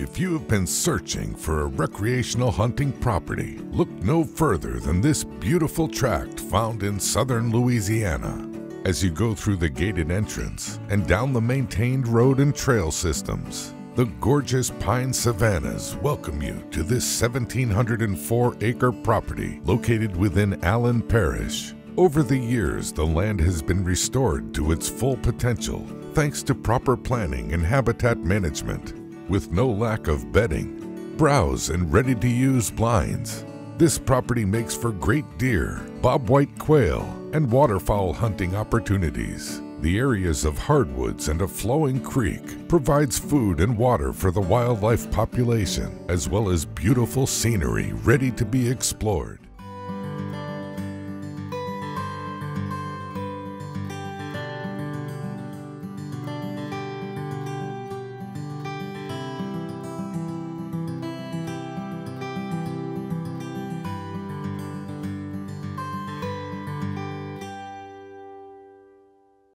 If you have been searching for a recreational hunting property, look no further than this beautiful tract found in southern Louisiana. As you go through the gated entrance and down the maintained road and trail systems, the gorgeous pine savannas welcome you to this 1,704 acre property located within Allen Parish. Over the years, the land has been restored to its full potential thanks to proper planning and habitat management. With no lack of bedding, browse and ready to use blinds, this property makes for great deer, bobwhite quail, and waterfowl hunting opportunities. The areas of hardwoods and a flowing creek provides food and water for the wildlife population, as well as beautiful scenery ready to be explored.